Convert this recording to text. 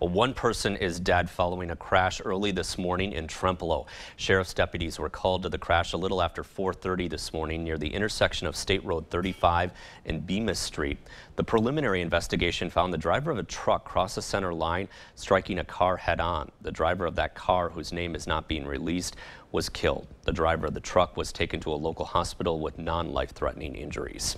One person is dead following a crash early this morning in Trempealeau. Sheriff's deputies were called to the crash a little after 4.30 this morning near the intersection of State Road 35 and Bemis Street. The preliminary investigation found the driver of a truck crossed the center line, striking a car head-on. The driver of that car, whose name is not being released, was killed. The driver of the truck was taken to a local hospital with non-life-threatening injuries.